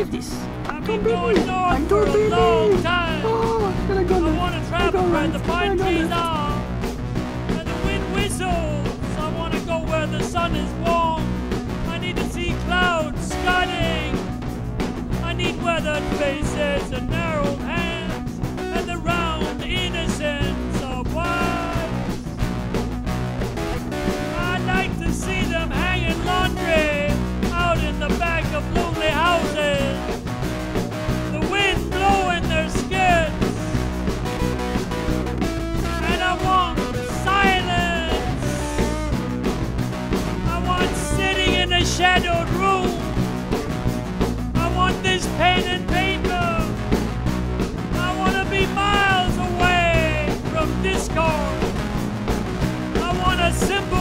of this. I've Don't been going north Don't for a beat long time. Oh, I go I want to I travel where the pine trees are, where the wind whistles. I want to go where the sun is warm. I need to see clouds scudding. I need weathered faces and narrow shadowed room. I want this pen and paper. I want to be miles away from discord. I want a simple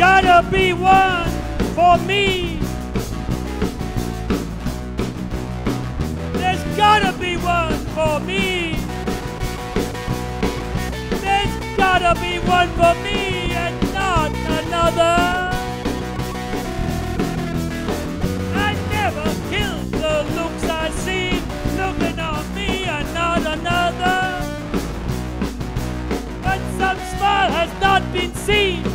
gotta be one for me. There's gotta be one for me. There's gotta be one for me and not another. I never killed the looks I seen looking on me and not another. But some smile has not been seen.